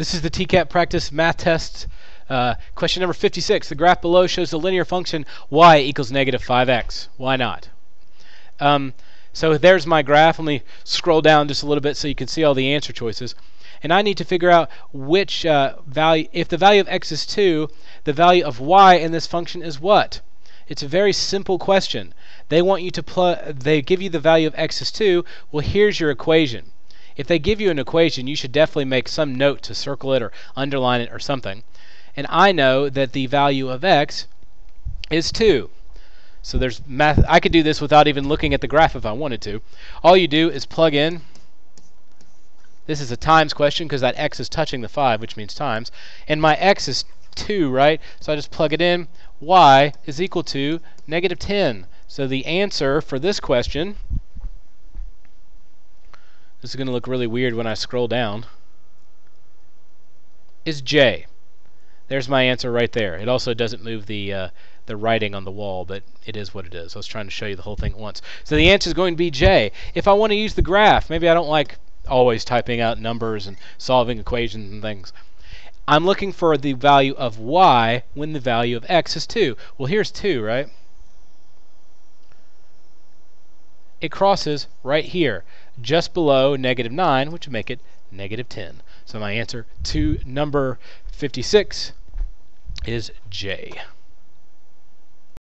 This is the TCAP practice math test. Uh, question number 56. The graph below shows the linear function y equals negative 5x. Why not? Um, so there's my graph. Let me scroll down just a little bit so you can see all the answer choices. And I need to figure out which uh, value, if the value of x is 2, the value of y in this function is what? It's a very simple question. They want you to plug, they give you the value of x is 2. Well, here's your equation. If they give you an equation, you should definitely make some note to circle it or underline it or something. And I know that the value of x is 2. So there's math. I could do this without even looking at the graph if I wanted to. All you do is plug in. This is a times question because that x is touching the 5, which means times. And my x is 2, right? So I just plug it in. y is equal to negative 10. So the answer for this question this is going to look really weird when I scroll down, is J. There's my answer right there. It also doesn't move the uh, the writing on the wall, but it is what it is. I was trying to show you the whole thing at once. So the answer is going to be J. If I want to use the graph, maybe I don't like always typing out numbers and solving equations and things. I'm looking for the value of y when the value of x is 2. Well, here's 2, right? It crosses right here just below negative 9, which would make it negative 10. So my answer to number 56 is J.